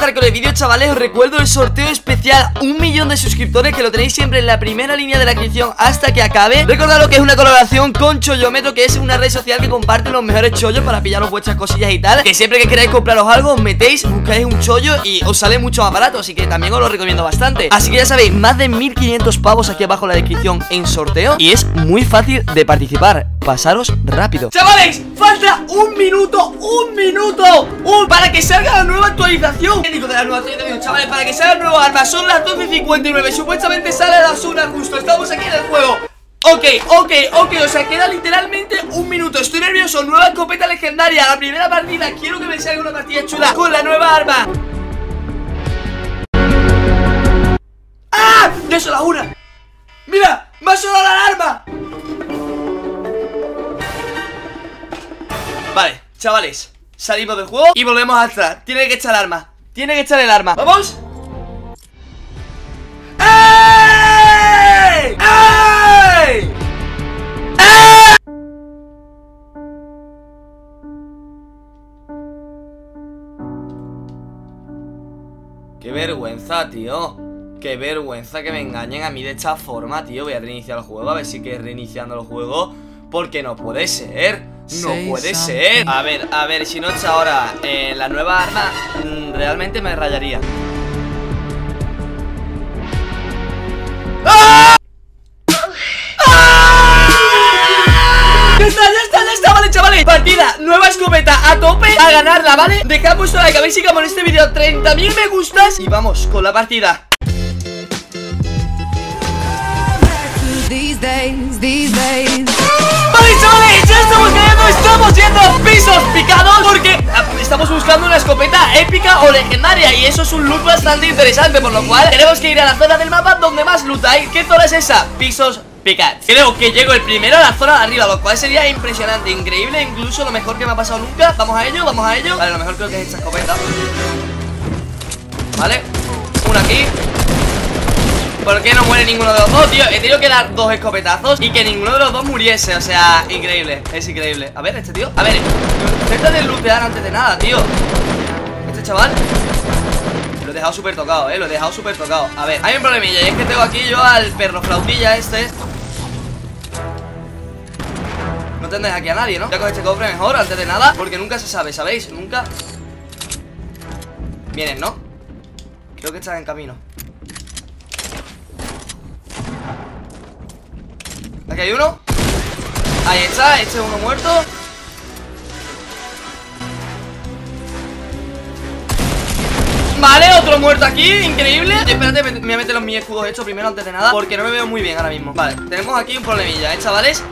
empezar con el vídeo, chavales, os recuerdo el sorteo especial Un millón de suscriptores que lo tenéis siempre en la primera línea de la descripción hasta que acabe. Recordad lo que es una colaboración con Chollometro, que es una red social que comparte los mejores chollos para pillaros vuestras cosillas y tal. Que siempre que queráis compraros algo, os metéis, buscáis un chollo y os sale mucho más barato Así que también os lo recomiendo bastante. Así que ya sabéis, más de 1500 pavos aquí abajo en la descripción en sorteo Y es muy fácil de participar Pasaros rápido Chavales, falta un minuto, un minuto un, Para que salga la nueva actualización de la nueva actualización, chavales Para que salga el nuevo arma, son las 12.59 Supuestamente sale a las 1 justo Estamos aquí en el juego Ok, ok, ok, o sea, queda literalmente un minuto Estoy nervioso, nueva escopeta legendaria La primera partida, quiero que me salga una partida chula Con la nueva arma ¡Ah! ¡Ya son las una! ¡Mira! ¡Va a sonar la alarma! Vale, chavales Salimos del juego y volvemos atrás Tiene que echar el arma Tiene que echar el arma ¡Vamos! ¡Ey! ¡Ey! Qué vergüenza, tío Qué vergüenza que me engañen a mí de esta forma, tío Voy a reiniciar el juego, a ver si que reiniciando el juego Porque no puede ser No puede ser A ver, a ver, si no echa ahora eh, la nueva arma mm, Realmente me rayaría ¡Ah! ¡Ya está, ya está, ya está! Vale, chavales Partida, nueva escopeta a tope A ganarla, ¿vale? Dejad vuestro like, a ver si en este vídeo 30.000 me gustas Y vamos con la partida legendaria Y eso es un loot bastante interesante Por lo cual tenemos que ir a la zona del mapa donde más loot hay. ¿Qué zona es esa? Pisos picados Creo que llego el primero a la zona de arriba Lo cual sería impresionante, increíble Incluso lo mejor que me ha pasado nunca. Vamos a ello, vamos a ello. Vale, lo mejor creo que es esta escopeta. Vale, una aquí. ¿Por qué no muere ninguno de los dos, tío? He tenido que dar dos escopetazos y que ninguno de los dos muriese O sea, increíble, es increíble. A ver, este tío, a ver Intenta de lootear antes de nada, tío Este chaval Lo he dejado súper tocado, eh, lo he dejado súper tocado A ver, hay un problemilla y es que tengo aquí yo al perro flautilla este No tendréis aquí a nadie, ¿no? Voy a coger este cofre mejor antes de nada Porque nunca se sabe, ¿sabéis? Nunca Vienen, ¿no? Creo que están en camino Aquí hay uno Ahí está, este es uno muerto Vale, otro muerto aquí, increíble. Espérate, me voy a meter los mis escudos hechos primero antes de nada Porque no me veo muy bien ahora mismo. Vale, tenemos aquí un problemilla, ¿eh, chavales?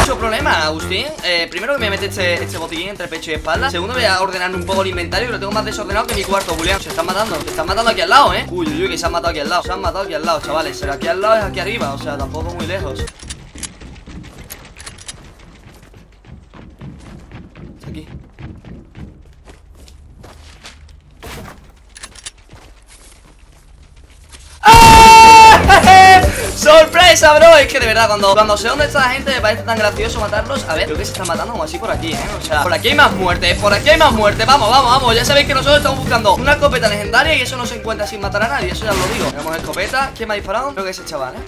mucho problema, Agustín. Eh, Primero que me meter este, este, botiquín entre pecho y espalda. Segundo voy a ordenar un poco el inventario Que lo tengo más desordenado que mi cuarto, Julián. Se están matando, se están matando aquí al lado, eh uy, uy, que se han matado aquí al lado Se han matado aquí al lado, chavales. Pero aquí al lado es aquí arriba, o sea, tampoco muy lejos. Aquí ¡Sorpresa, bro! Es que de verdad, cuando, cuando sé dónde está la gente Me parece tan gracioso matarlos A ver, creo que se están matando como así por aquí, ¿eh? O sea, por aquí hay más muertes Por aquí hay más muertes Vamos, vamos, vamos Ya sabéis que nosotros estamos buscando una escopeta legendaria Y eso no se encuentra sin matar a nadie Eso ya lo digo Tenemos escopeta ¿Quién me ha disparado? Creo que es ese chaval, ¿eh?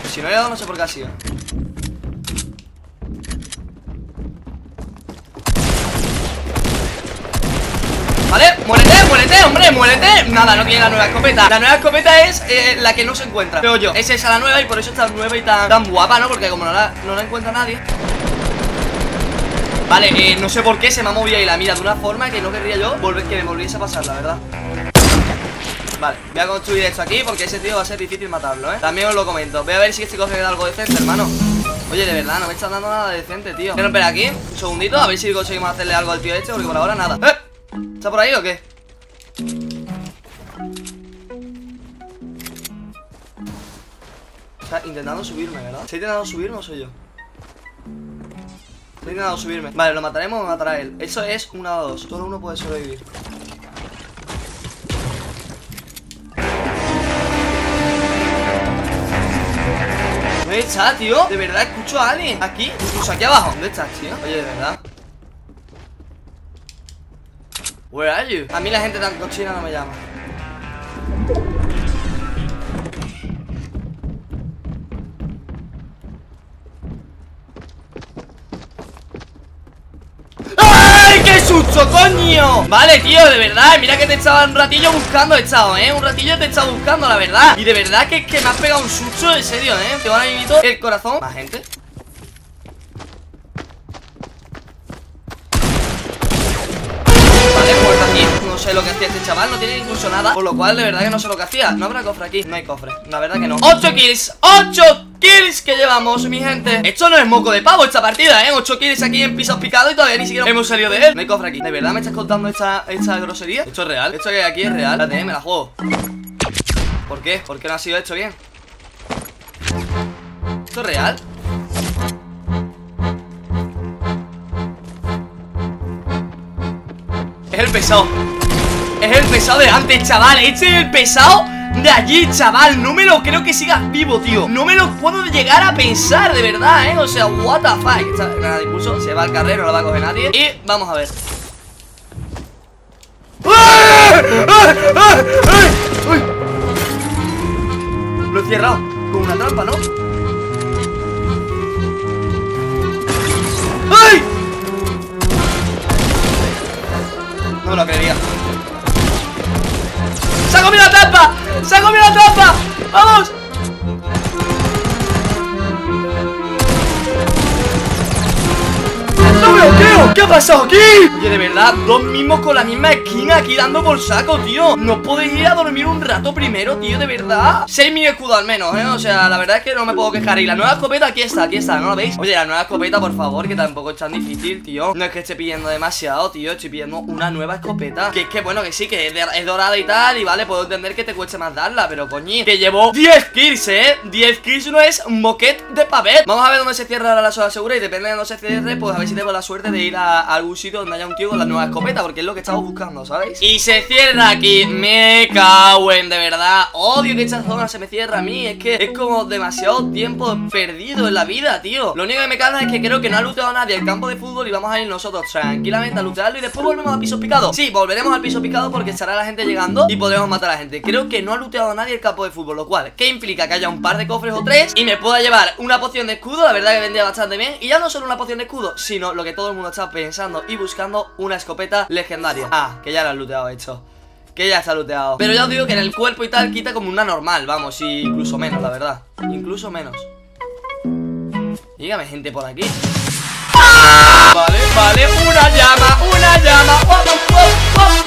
Pues si no he dado, no sé por qué ha sido ¿Vale? ¡Muérete, muérete, hombre! ¡Muérete! Nada, no tiene la nueva escopeta La nueva escopeta es eh, la que no se encuentra Creo yo Es esa la nueva y por eso está nueva y tan, tan guapa, ¿no? Porque como no la, no la encuentra nadie Vale, eh, no sé por qué se me ha movido ahí la mira de una forma que no querría yo volver, que me volviese a pasar, la verdad Vale, voy a construir esto aquí porque ese tío va a ser difícil matarlo, ¿eh? También os lo comento Voy a ver si este coge algo decente, hermano Oye, de verdad, no me están dando nada decente, tío Quiero esperar aquí, un segundito, a ver si conseguimos hacerle algo al tío este Porque por ahora nada ¡Eh! ¿Está por ahí o qué? Está intentando subirme, ¿verdad? ¿Está intentando subirme o soy yo? Está intentando subirme Vale, lo mataremos o me matará él Eso es una o dos Solo uno puede sobrevivir ¿Dónde está, tío? De verdad, escucho a alguien Aquí, incluso aquí abajo ¿Dónde estás, tío? Oye, de verdad Where are you? A mí la gente tan cochina no me llama. ¡Ay, qué susto, coño! Vale, tío, de verdad, mira que te estaba un ratillo buscando he estado, ¿eh? Un ratillo te he estado buscando, la verdad Y de verdad que, que me has pegado un susto, en serio, ¿eh? Te van a vivir el corazón Más gente Vale, muerto aquí No sé lo que hacía este chaval, no tiene incluso nada. Por lo cual, de verdad que no sé lo que hacía. No habrá cofre aquí, no hay cofre, la verdad que no. 8 kills, 8 kills que llevamos, mi gente. Esto no es moco de pavo esta partida, ¿eh? 8 kills aquí en pisos picados y todavía ni siquiera hemos salido de él. No hay cofre aquí. ¿De verdad me estás contando esta, esta grosería? Esto es real Esto que hay aquí es real Espérate, me la juego. ¿Por qué? ¿Por qué no ha sido hecho bien? ¿Esto es real? Es el pesado Es el pesado de antes, chaval. Este es el pesado de allí, chaval. No me lo creo que sigas vivo, tío. No me lo puedo llegar a pensar, de verdad, eh O sea, what the fuck. Esta granada de impulso se va al carrero, no la va a coger nadie. Y vamos a ver. Lo he cerrado con una trampa, ¿no? ¡Ay! No lo creería ¡Se ha la trampa! ¡Se ha la trampa! ¡Vamos! ¿Qué ha pasado aquí? Oye, de verdad, dos mismos con la misma esquina aquí dando por saco, tío ¿No podéis ir a dormir un rato primero, tío? De verdad Seis mil escudo al menos, ¿eh? O sea, la verdad es que no me puedo quejar Y la nueva escopeta aquí está, aquí está, ¿no la veis? Oye, la nueva escopeta, por favor, que tampoco es tan difícil, tío No es que esté pidiendo demasiado, tío Estoy pidiendo una nueva escopeta Que es que, bueno, que sí, que es, dorada y tal Y vale, puedo entender que te cueste más darla Pero, coñi, que llevo 10 kills, ¿eh? 10 kills no es moquet de papel Vamos a ver dónde se cierra la zona segura Y depende de dónde se cierre, pues a ver si tengo la suerte de ir a, a algún sitio donde haya un tío con la nueva escopeta Porque es lo que estamos buscando, ¿sabéis? Y se cierra aquí Me cago en, de verdad. Odio que esta zona se me cierre a mí Es que es como demasiado tiempo perdido en la vida, tío. Lo único que me calma es que creo que no ha looteado nadie el campo de fútbol Y vamos a ir nosotros tranquilamente a lootearlo Y después volvemos al piso picado. Sí, volveremos al piso picado porque estará la gente llegando Y podremos matar a la gente. Creo que no ha looteado nadie el campo de fútbol Lo cual, ¿qué implica? Que haya un par de cofres o tres Y me pueda llevar una poción de escudo La verdad que vendría bastante bien. Y ya no solo una poción de escudo Sino lo que todo el mundo está pensando y buscando Una escopeta legendaria. Ah, que ya la han looteado hecho. Que ya está looteado. Pero ya os digo que en el cuerpo y tal quita como una normal Vamos, y incluso menos, la verdad. Incluso menos. Dígame gente por aquí. Vale, vale, una llama, una llama oh,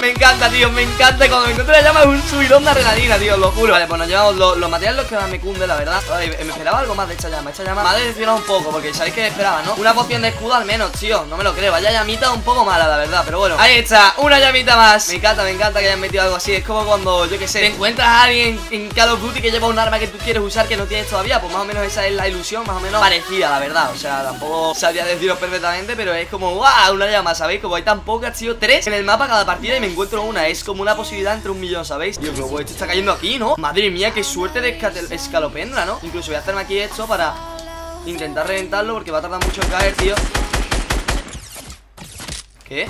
Me encanta, tío, me encanta. Cuando me encuentro la llama es un subidón de adrenalina, tío, lo juro. Vale, pues nos llevamos los, los materiales que más me cunde, la verdad. Vale, me esperaba algo más de esta llama. Esta llama me ha decepcionado un poco, porque sabéis que esperaba, ¿no? Una poción de escudo al menos, tío, no me lo creo. Vaya llamita un poco mala, la verdad, pero bueno. Ahí está, una llamita más. Me encanta, me encanta que hayan metido algo así. Es como cuando, yo que sé, te encuentras a alguien en Call of Duty que lleva un arma que tú quieres usar que no tienes todavía. Pues más o menos esa es la ilusión, más o menos parecida, la verdad. O sea, tampoco sabría deciros perfectamente, pero es como, ¡guau! Una llama, ¿sabéis? Como hay tan pocas, tío, tres en el mapa cada partida y me encuentro una Es como una posibilidad entre un millón, ¿sabéis? Creo, pues esto está cayendo aquí, ¿no? Madre mía, qué suerte de escalopendra, ¿no? Incluso voy a hacerme aquí esto para intentar reventarlo porque va a tardar mucho en caer, tío ¿Qué?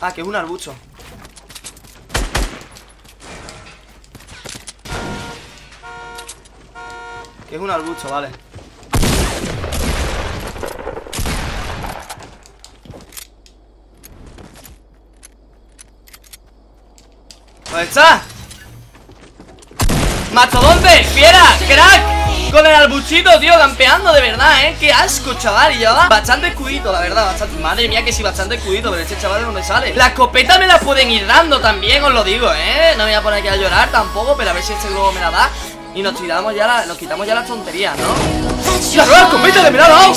Ah, que es un arbucho Que es un arbusto, vale ¿Dónde está? ¡Mastodonte! ¡Fiera! ¡Crack! Con el arbuchito, tío, campeando, de verdad, ¿eh? ¡Qué asco, chaval! Y llevaba bastante escudito, la verdad, bastante Madre mía, que sí, bastante escudito, pero este chaval de dónde sale La escopeta me la pueden ir dando también, os lo digo, ¿eh? No me voy a poner aquí a llorar tampoco, pero a ver si este globo me la da Y nos tiramos ya la, nos quitamos ya las tonterías, ¿no? ¡La nueva escopeta me ha dado!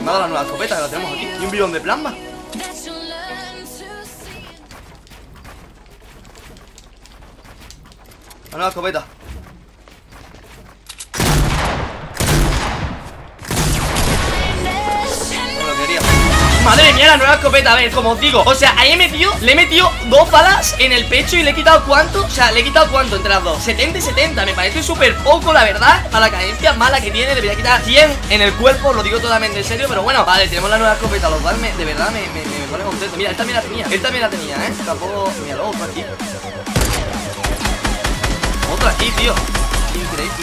Me ha dado la nueva escopeta, que la tenemos aquí Y un bidón de plasma La nueva escopeta Madre mía, la nueva escopeta, a ver, como os digo O sea, ahí he metido, le he metido dos balas en el pecho y le he quitado cuánto O sea, le he quitado cuánto entre las dos 70 y 70, me parece súper poco, la verdad Para la cadencia mala que tiene, debería quitar 100 en el cuerpo Lo digo totalmente en serio, pero bueno Vale, tenemos la nueva escopeta, los darme, de verdad me, me, me pone contento. Mira, él también la tenía, él también la tenía, ¿eh? Tampoco, mira, luego aquí Otra aquí, tío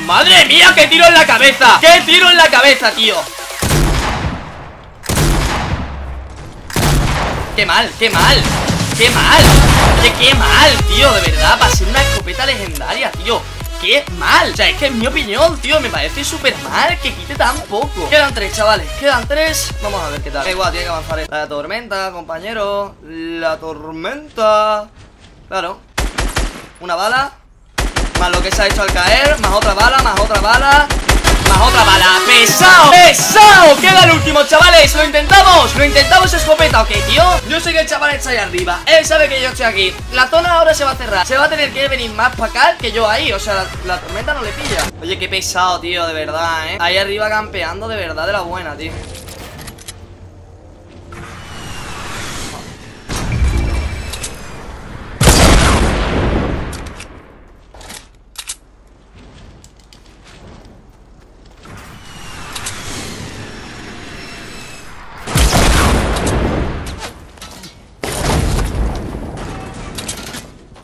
¡Madre mía, qué tiro en la cabeza! ¡Qué tiro en la cabeza, tío! ¡Qué mal, qué mal! ¡Qué mal! ¡Qué, qué mal, tío! De verdad, para ser una escopeta legendaria, tío ¡Qué mal! O sea, es que en mi opinión, tío, me parece súper mal que quite tan poco Quedan tres, chavales, quedan tres Vamos a ver qué tal Igual, tiene que avanzar La tormenta, compañero La tormenta Claro Una bala Más lo que se ha hecho al caer Más otra bala, más otra bala más otra bala ¡Pesado! ¡Pesado! Queda el último, chavales ¡Lo intentamos! ¡Lo intentamos escopeta! ¿Ok, tío? Yo sé que el chaval está ahí arriba Él sabe que yo estoy aquí La zona ahora se va a cerrar Se va a tener que venir más para acá que yo ahí O sea, la, la tormenta no le pilla Oye, qué pesado, tío, de verdad, ¿eh? Ahí arriba campeando de verdad de la buena, tío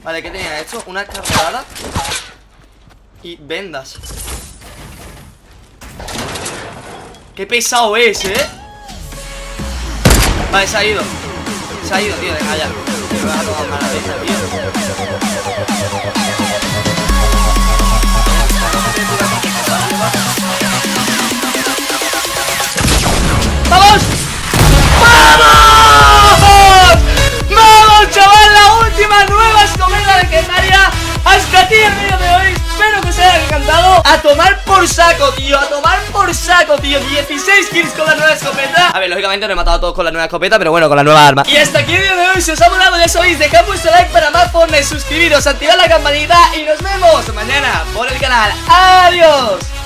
Vale, ¿qué tenía esto? Una cargada Y vendas. Qué pesado es, ¿eh? Vale, se ha ido. Se ha ido, tío, venga ya. Me voy a tomar mala tío tío A tomar por saco, tío 16 kills con la nueva escopeta. A ver, lógicamente no he matado a todos con la nueva escopeta Pero bueno, con la nueva arma. Y hasta aquí el vídeo de hoy Si os ha molado, ya sabéis Dejad vuestro like para más Fortnite Suscribiros, activad la campanita Y nos vemos mañana por el canal. Adiós